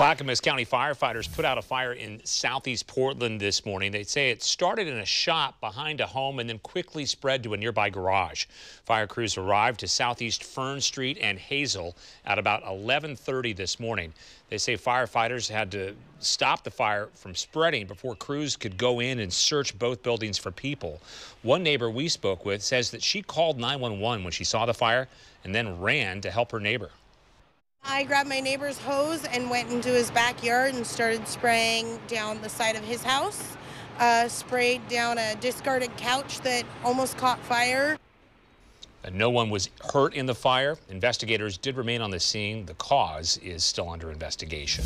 Clackamas County firefighters put out a fire in southeast Portland this morning. They say it started in a shop behind a home and then quickly spread to a nearby garage. Fire crews arrived to southeast Fern Street and Hazel at about 11:30 this morning. They say firefighters had to stop the fire from spreading before crews could go in and search both buildings for people. One neighbor we spoke with says that she called 911 when she saw the fire and then ran to help her neighbor. I grabbed my neighbor's hose and went into his backyard and started spraying down the side of his house. Uh, sprayed down a discarded couch that almost caught fire. No one was hurt in the fire. Investigators did remain on the scene. The cause is still under investigation.